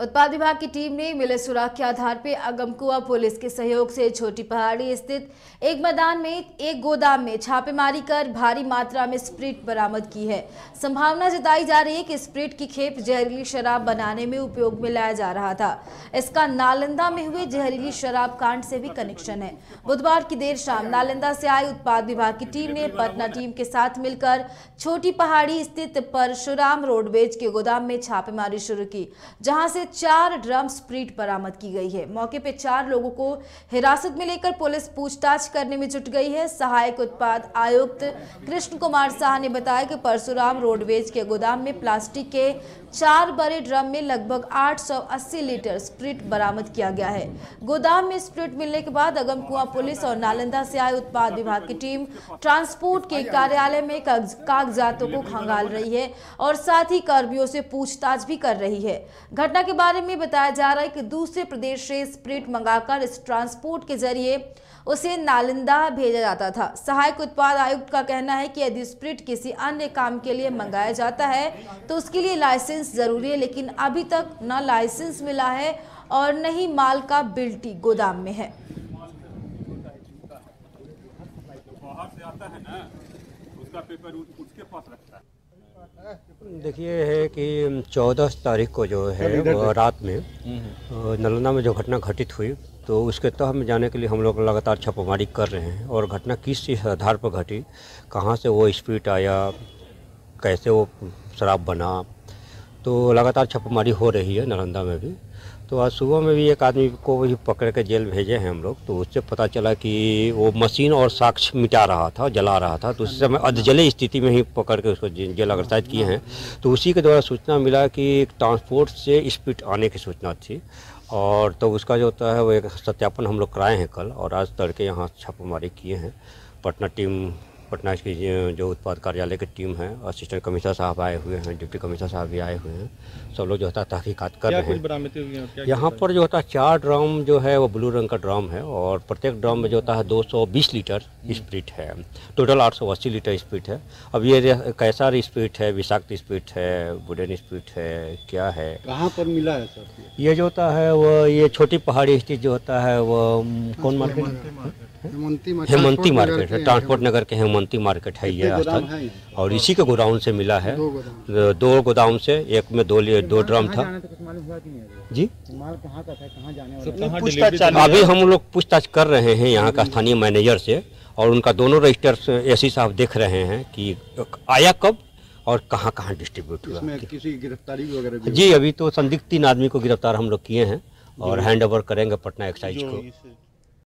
उत्पाद विभाग की टीम ने मिले सुराग के आधार पर अगमकुआ पुलिस के सहयोग से छोटी पहाड़ी स्थित एक मैदान में एक गोदाम में छापेमारी कर भारी मात्रा में स्प्रिट बरामद की है। संभावना जताई जा रही है कि स्प्रिट की खेप जहरीली शराब बनाने में उपयोग में लाया जा रहा था। इसका नालंदा में हुए जहरीली शराब कांड से भी कनेक्शन है। बुधवार की देर शाम नालंदा से आई उत्पाद विभाग की टीम ने पटना टीम के साथ मिलकर छोटी पहाड़ी स्थित परशुराम रोडवेज़ के गोदाम में छापेमारी शुरू की, जहाँ से चार ड्रम स्प्रीट बरामद की गई है। मौके पे चार लोगों को हिरासत में लेकर पुलिस पूछताछ करने में जुट गई है। सहायक उत्पाद आयुक्त कृष्ण कुमार शाह ने बताया कि परशुराम रोडवेज़ के गोदाम में प्लास्टिक के चार बड़े ड्रम में लगभग 880 लीटर स्प्रिट बरामद किया गया है। गोदाम में स्प्रिट मिलने के बाद अगमकुआ पुलिस और नालंदा से आए उत्पाद विभाग की टीम ट्रांसपोर्ट के कार्यालय में कागजातों को खंगाल रही है और साथ ही कर्मियों से पूछताछ भी कर रही है। घटना के बारे में बताया जा रहा है कि दूसरे प्रदेश से स्प्रिट मंगाकर इस ट्रांसपोर्ट के ज़रिए उसे नालंदा भेजा जाता था। सहायक उत्पाद आयुक्त का कहना है कि यदि स्प्रिट किसी अन्य काम के लिए मंगाया जाता है तो उसके लिए लाइसेंस ज़रूरी है, लेकिन अभी तक न लाइसेंस मिला है और न ही माल का बिल्टी गोदाम में है। बाहर से आता है ना, उसका पेपर उसके पास रखता है। देखिए है कि चौदह तारीख को जो है रात में नलंदा नालंदा में जो घटना घटित हुई तो उसके तह में जाने के लिए हम लोग लगातार छापामारी कर रहे हैं और घटना किस चीज़ आधार पर घटी कहाँ से वो स्पीड आया कैसे वो शराब बना तो लगातार छापामारी हो रही है नालंदा में भी। तो आज सुबह में भी एक आदमी को भी पकड़ के जेल भेजे हैं हम लोग तो उससे पता चला कि वो मशीन और साक्ष्य मिटा रहा था, जला रहा था तो उस समय अधजले स्थिति में ही पकड़ के उसको जेल अग्रसारित किए हैं। तो उसी के द्वारा सूचना मिला कि ट्रांसपोर्ट से स्पीड आने की सूचना थी, और तो उसका जो होता है वो एक सत्यापन हम लोग कराए हैं कल, और आज तड़के यहाँ छापेमारी किए हैं। पटना टीम पटना की जो- उत्पाद कार्यालय की टीम है असिस्टेंट कमिश्नर साहब आए हुए हैं डिप्टी कमिश्नर साहब भी आए हुए हैं। सब लोग जो होता है तहकीकत कर रहे हैं। यहाँ पर जो होता है चार ड्रम जो है वो ब्लू रंग का ड्रम है और प्रत्येक ड्रम में जो होता है 220 लीटर स्प्रिट है। टोटल 880 लीटर स्प्रिट है। अब ये कैसा स्प्रिट है विषाक्त स्प्रिट है वुडन स्प्रिट है क्या है? कहाँ पर मिला है सर? ये? जो होता है वो ये छोटी पहाड़ी स्थित जो होता है वो कौन मार्केट? हेमंती हेमंती मार्केट है ट्रांसपोर्ट नगर के हेमंती मार्केट है ये स्थल और इसी के गोदाम से मिला है। दो गोदाम। से एक में दो लिए- दो ड्रम था। जी? अभी हम लोग पूछताछ कर रहे हैं यहाँ का स्थानीय मैनेजर से और उनका दोनों रजिस्टर एसी साहब देख रहे हैं कि आया कब? और कहाँ कहाँ डिस्ट्रीब्यूट हुआ किसी गिरफ्तारी वगैरह जी अभी तो संदिग्ध तीन आदमी को गिरफ़्तार हम लोग किए हैं और हैंड ओवर करेंगे पटना एक्साइज को।